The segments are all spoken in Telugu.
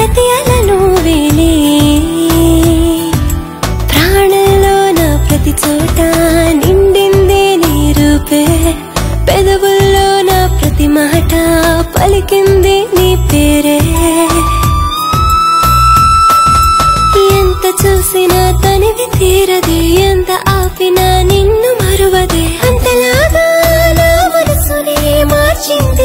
ప్రతి అలలో వేలే. ప్రాణంలో నా ప్రతి చోట నిండిందే నీ రూపే పెదవుల్లో నా ప్రతి మాట పలికింది నీ పేరే. ఎంత చూసినా తనివి తీరది ఎంత ఆపినా నిన్ను మరువదే. అంతలాగా నా మనసునే మార్చింది.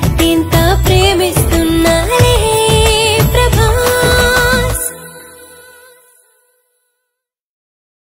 ఎట్టింత ప్రేమిస్తున్నారే